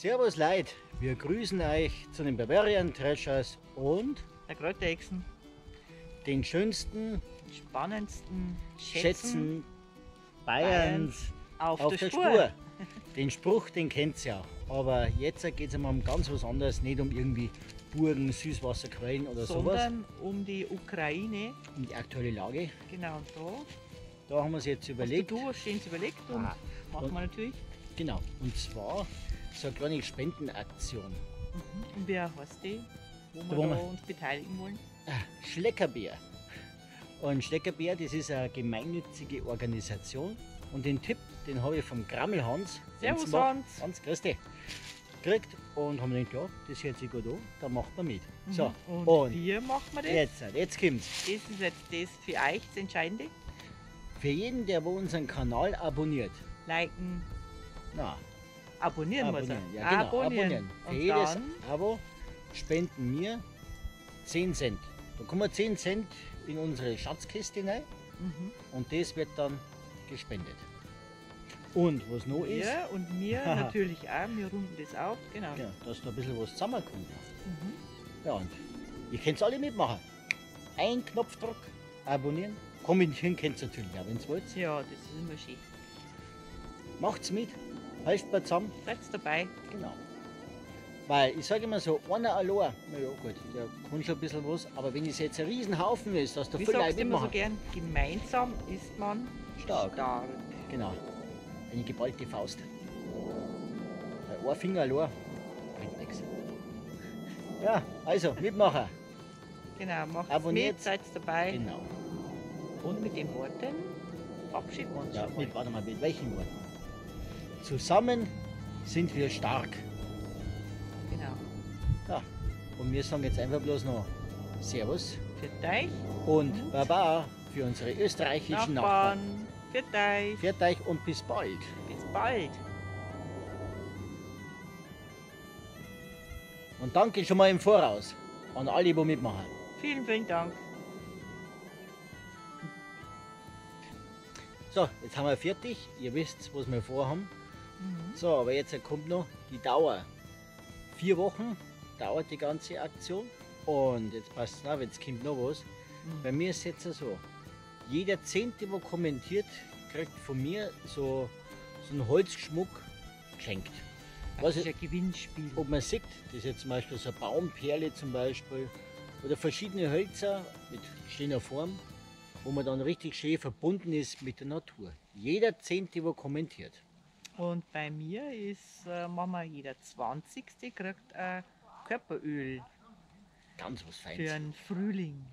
Servus Leute, wir grüßen euch zu den Bavarian Treasures und Der Kräuterhexen, den schönsten spannendsten Schätzen, Schätzen Bayerns auf, auf der, der Spur. Spur. Den Spruch, den kennt ihr ja. Aber jetzt geht es einmal um ganz was anderes, nicht um irgendwie Burgen, Süßwasserquellen oder sowas, Sondern um die Ukraine, um die aktuelle Lage. genau und da. Da haben wir uns jetzt überlegt. Hast du was Schönes überlegt und Ah, machen wir natürlich. Genau, und zwar so eine kleine Spendenaktion. Mhm. Und wer heißt die, wo Da wir wollen da uns beteiligen wollen? Ah, Schleckerbär. Und Schleckerbär, das ist eine gemeinnützige Organisation. Und den Tipp, den habe ich vom Grammel Hans. Servus, Hans. Hans, grüß dich. Gekriegt und haben gedacht, ja, das hört sich gut an, da macht man mit. So, Mhm. und, und wie machen wir das? jetzt, jetzt kommt's. Das ist jetzt das für euch das Entscheidende. Für jeden, der wo unseren Kanal abonniert, Liken, na, abonnieren, muss er. abonnieren, ja genau, abonnieren. Für Und jedes dann, Abo spenden wir 10 Cent. Da kommen 10 Cent in unsere Schatzkiste rein. mhm. und das wird dann gespendet. Und was noch ist, wir und mir natürlich auch, wir runden das auf, genau. ja, dass da ein bisschen was zusammenkommt. Mhm. Ja, und ihr könnt alle mitmachen. Ein Knopfdruck, abonnieren. Kommentieren könnt ihr natürlich auch, wenn ihr wollt. Ja, das ist immer schön. Macht's mit, helft mir zusammen. Seid dabei. Genau. Weil ich sage immer so, einer allein, na ja gut, der kann schon ein bisschen was, aber wenn es jetzt ein Riesenhaufen ist, dass da Wie viele Leute du immer so mitmachen. gern, gemeinsam ist man Stark. stark. Genau. Eine geballte Faust. Weil ein Finger allein bringt nichts. Ja, also, mitmachen. Genau, macht Abonniert. mit, seid dabei. Genau. Und mit den Worten verabschieden wir uns Ja, schon mal. mit, warte mal, mit welchen Worten? Zusammen sind wir stark. Genau. Ja. Und wir sagen jetzt einfach bloß noch Servus Für euch, und Baba für unsere österreichischen Nachbarn. Nachbarn. Für euch und bis bald. Bis bald. Und danke schon mal im Voraus an alle, die mitmachen. Vielen, vielen Dank. So, jetzt haben wir fertig. Ihr wisst, was wir vorhaben. Mhm. So, aber jetzt kommt noch die Dauer. Vier Wochen dauert die ganze Aktion. Und jetzt passt auf, jetzt kommt noch was. Mhm. Bei mir ist es jetzt so, jeder Zehnte, der kommentiert, kriegt von mir so, so einen Holzschmuck geschenkt. Das ist, ein Gewinnspiel. ob man sieht, das ist jetzt zum Beispiel so eine Baumperle zum Beispiel oder verschiedene Hölzer mit schöner Form, wo man dann richtig schön verbunden ist mit der Natur. Jeder Zehnte, der kommentiert. Und bei mir ist, äh, machen wir jeder 20. kriegt ein Körperöl Ganz was für Feines. einen Frühling.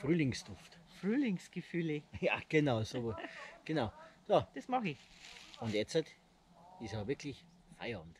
Frühlingsduft. Frühlingsgefühle. Ja, genau, so. genau. So, Das mache ich. und jetzt ist auch wirklich Feierabend.